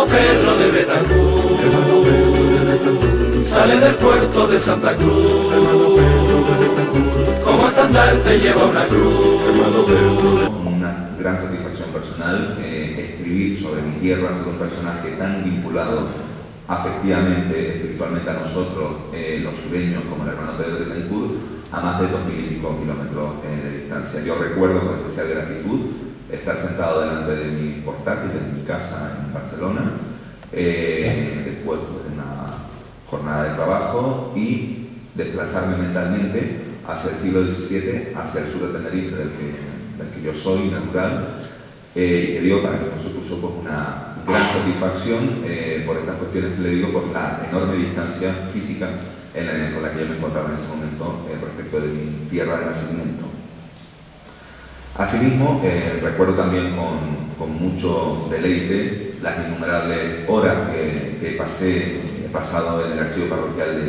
hermano Pedro de Betancourt, sale del puerto de Santa Cruz, como estandarte lleva una cruz. Una gran satisfacción personal eh, escribir sobre mi tierra, ser un personaje tan vinculado afectivamente, espiritualmente a nosotros, eh, los sureños, como el hermano Pedro de Betancourt, a más de dos mil y pico kilómetros eh, de distancia. Yo recuerdo con especial gratitud estar sentado delante de mi portátil en mi casa en Barcelona, eh, después de una jornada de trabajo y desplazarme mentalmente hacia el siglo XVII, hacia el sur de Tenerife, del que, yo soy natural, eh, que digo para mí me supuso pues, una gran satisfacción eh, por estas cuestiones que le digo, por la enorme distancia física en la, con la que yo me encontraba en ese momento respecto de mi tierra de nacimiento. Asimismo, eh, recuerdo también con, mucho deleite las innumerables horas que, pasé, he pasado en el archivo parroquial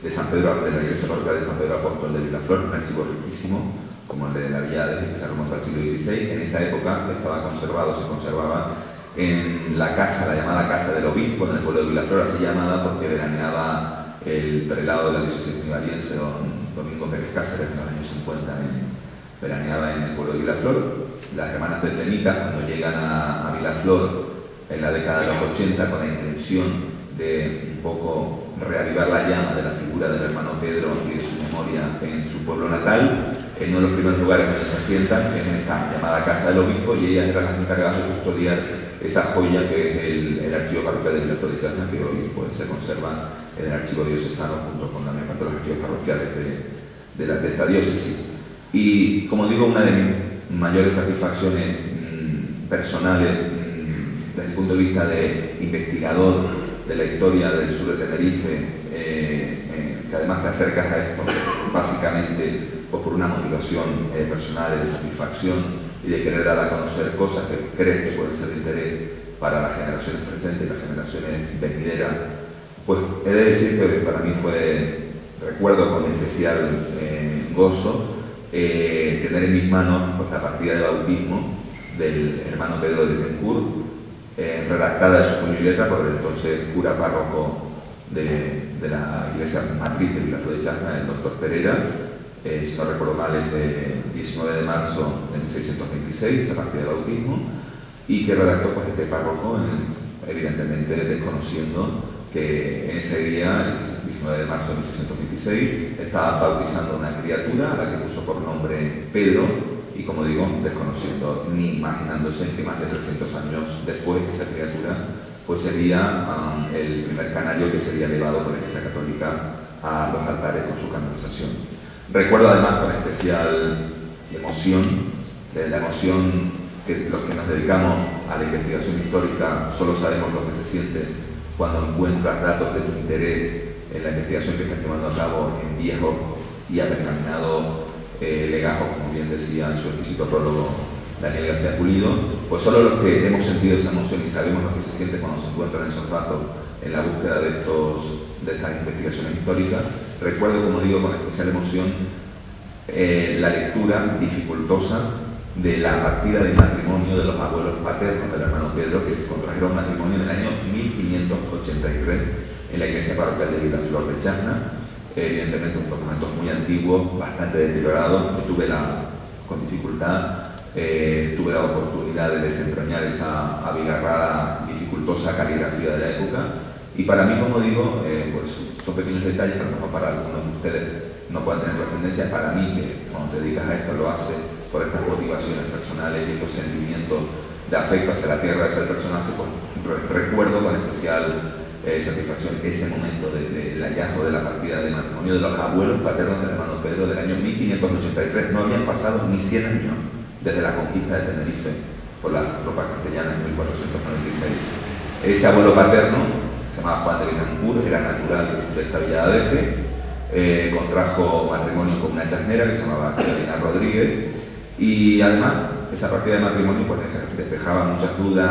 de, San Pedro, de la iglesia parroquial de San Pedro Apóstol de Vilaflor, un archivo riquísimo, como el de la Villa que se remonta al siglo XVI. En esa época estaba conservado, se conservaba en la casa, la llamada Casa del Obispo, en el pueblo de Vilaflor, así llamada porque veraneaba el prelado de la diócesis nivariense, don Domingo Pérez Cáceres, en los años 50 en, veraneaba en el pueblo de Vilaflor. Las hermanas Betenitas, cuando llegan a, Vilaflor en la década de los 80 con la intención de un poco reavivar la llama de la figura del hermano Pedro y de su memoria en su pueblo natal, en uno de los primeros lugares donde se asientan es en esta llamada Casa del Obispo y ellas eran las encargadas de custodiar esa joya que es el, archivo parroquial de Vilaflor de Chasna, que hoy pues, se conserva en el archivo diocesano junto con la mayor parte de los archivos parroquiales de, de esta diócesis. Y como digo, una de mis mayores satisfacciones mm, personales mm, desde el punto de vista de investigador de la historia del sur de Tenerife, eh, eh, que además te acercas a esto básicamente pues, por una motivación eh, personal de satisfacción y de querer dar a conocer cosas que crees que pueden ser de interés para las generaciones presentes y las generaciones venideras, pues he de decir que para mí fue, recuerdo con especial gozo, eh, tener en mis manos pues, la partida de bautismo del hermano Pedro de Tencourt, eh, redactada de su puñoleta por el entonces cura párroco de, la iglesia matriz de Vilaflor de Chasna, el doctor Pereira, eh, si no recuerdo mal, es de 19 de marzo de 1626, esa partida de bautismo, y que redactó pues, este párroco, evidentemente desconociendo que en ese día, 9 de marzo de 1626, estaba bautizando una criatura a la que puso por nombre Pedro y como digo, desconociendo ni imaginándose que más de 300 años después esa criatura pues sería um, el primer canario que sería elevado por la Iglesia Católica a los altares con su canonización. Recuerdo además con especial emoción, la emoción que los que nos dedicamos a la investigación histórica solo sabemos lo que se siente cuando encuentras datos de tu interés en la investigación que está llevando a cabo en viejo y ha terminado eh, legajo, como bien decía su exquisito prólogo Daniel García Pulido, pues solo los que hemos sentido esa emoción y sabemos lo que se siente cuando se encuentran esos datos en la búsqueda de, estos, de estas investigaciones históricas, recuerdo, como digo, con especial emoción eh, la lectura dificultosa de la partida de matrimonio de los abuelos paternos del hermano Pedro que contrajeron matrimonio en el año 1583 en la iglesia parroquial de Vilaflor de Chasna, evidentemente un documento muy antiguo, bastante deteriorado, tuve la, con dificultad, eh, tuve la oportunidad de desentrañar esa abigarrada, dificultosa caligrafía de la época, y para mí, como digo, eh, pues son pequeños detalles, pero mejor para algunos de ustedes no pueden tener trascendencia, para mí, que cuando te dedicas a esto lo hace por estas motivaciones personales y estos sentimientos de afecto hacia la tierra, hacia el personaje, pues recuerdo con especial eh, satisfacción ese momento del hallazgo de la partida de matrimonio de los abuelos paternos del hermano Pedro del año 1583. No habían pasado ni 100 años desde la conquista de Tenerife por las tropas castellanas en 1496. Ese abuelo paterno se llamaba Juan de Betancourt, era natural de esta villa de eh, contrajo matrimonio con una chasnera que se llamaba Carolina Rodríguez y además esa partida de matrimonio pues, despejaba muchas dudas,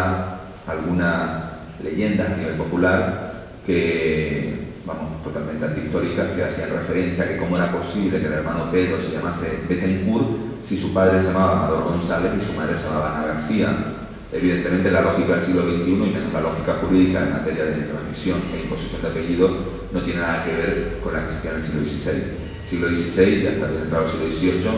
algunas leyendas a nivel popular que, vamos, totalmente antihistóricas, que hacían referencia a que cómo era posible que el hermano Pedro se llamase Betancourt si su padre se llamaba Amador González y su madre se llamaba Ana García. Evidentemente la lógica del siglo XXI y menos la lógica jurídica en materia de transmisión e imposición de apellido no tiene nada que ver con la que existía en el siglo XVI. Siglo XVI y hasta el entrado siglo XVIII,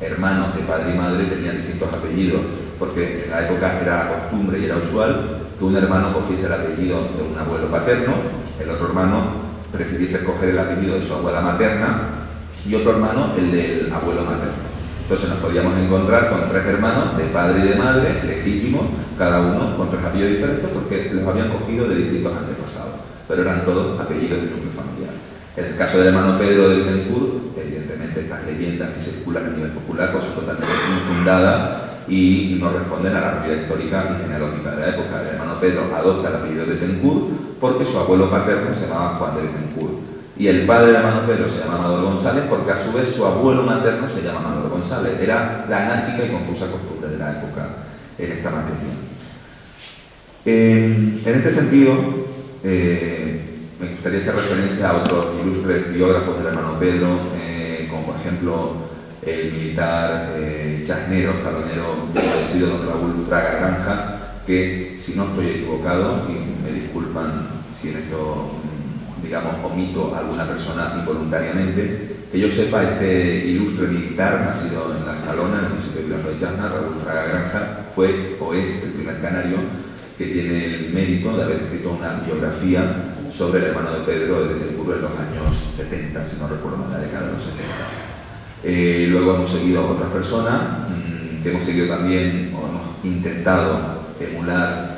hermanos de padre y madre tenían distintos apellidos, porque en la época era costumbre y era usual un hermano cogiese el apellido de un abuelo paterno, el otro hermano prefiriese coger el apellido de su abuela materna y otro hermano el del abuelo materno. Entonces nos podíamos encontrar con tres hermanos de padre y de madre, legítimos, cada uno con tres apellidos diferentes porque los habían cogido de distintos antepasados, pero eran todos apellidos de núcleo familiar. En el caso del hermano Pedro de Betancourt, evidentemente estas leyendas que circulan a nivel popular pues son totalmente infundadas y no responden a la realidad histórica y genealógica de la época. El hermano Pedro adopta el apellido de Betancourt porque su abuelo paterno se llamaba Juan de Betancourt y el padre de hermano Pedro se llama Amador González porque a su vez su abuelo materno se llama Amador González. Era la anárquica y confusa costumbre de la época en esta materia. En, este sentido, eh, me gustaría hacer referencia a otros ilustres biógrafos del hermano Pedro, eh, como por ejemplo el militar eh, chasnero, escalonero conocido don Raúl Fraga Granja, que si no estoy equivocado, y me disculpan si en esto digamos, omito a alguna persona involuntariamente. Que yo sepa, este ilustre militar, nacido en La Escalona, en el municipio de Chasna, Raúl Fraga Granja, fue o es el primer canario que tiene el mérito de haber escrito una biografía sobre el hermano de Pedro desde el de los años 70, si no recuerdo mal, la década de los 70. Eh, luego hemos seguido a otras personas, mm, que hemos seguido también, o hemos intentado emular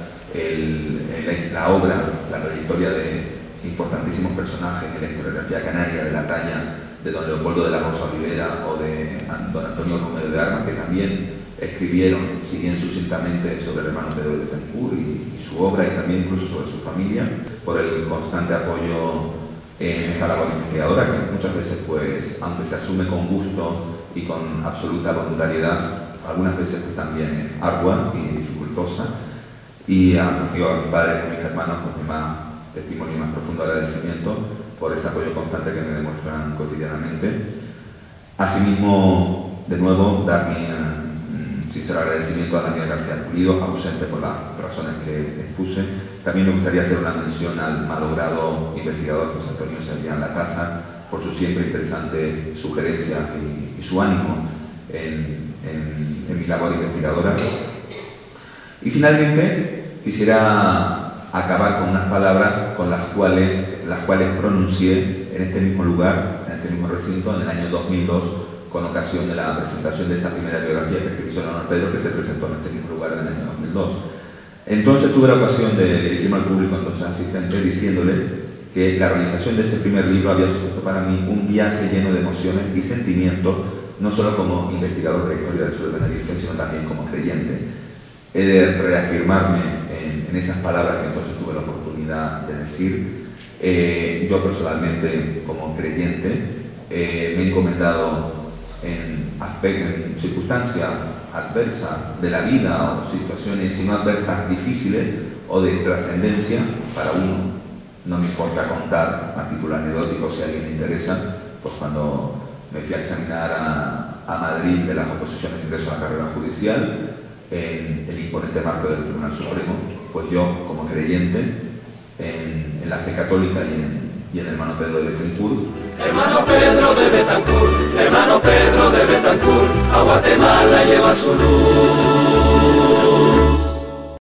la obra, la trayectoria de importantísimos personajes en la historiografía canaria de la talla de don Leopoldo de la Rosa Rivera o de don Antonio Romero de Armas, que también escribieron, si bien sucintamente, sobre el hermano Pedro de Betancourt y, su obra y también incluso sobre su familia, por el constante apoyo en esta labor investigadora, que muchas veces, pues, aunque se asume con gusto y con absoluta voluntariedad, algunas veces pues, también ardua y dificultosa. Y a, a mi padre y a mis hermanos, pues mi más testimonio y más profundo agradecimiento por ese apoyo constante que me demuestran cotidianamente. Asimismo, de nuevo, dar mi sincero agradecimiento a Daniel García Pulido, ausente por las razones que expuse. También me gustaría hacer una mención al malogrado investigador José Antonio Servián La Casa por su siempre interesante sugerencia y, su ánimo en, en mi labor investigadora. Y finalmente, quisiera acabar con unas palabras con las cuales, las cuales pronuncié en este mismo lugar, en este mismo recinto, en el año 2002, con ocasión de la presentación de esa primera biografía que escribió Don Pedro, que se presentó en este mismo lugar en el año 2002. Entonces tuve la ocasión de dirigirme al público entonces asistente diciéndole que la realización de ese primer libro había supuesto para mí un viaje lleno de emociones y sentimientos, no solo como investigador de historia del sur de Tenerife, sino también como creyente. He de reafirmarme en esas palabras que entonces tuve la oportunidad de decir. Eh, yo personalmente, como creyente, eh, me he encomendado en, en circunstancias adversas de la vida o situaciones, si no adversas, difíciles o de trascendencia para uno. No me importa contar a título anecdótico si a alguien le interesa, pues cuando me fui a examinar a, Madrid de las oposiciones de ingreso a la carrera judicial, en el imponente marco del Tribunal Supremo, pues yo, como creyente en, en la fe católica y en, y el hermano Pedro de Betancourt. Hermano Pedro de Betancourt, hermano Pedro de Betancourt, a Guatemala lleva su luz.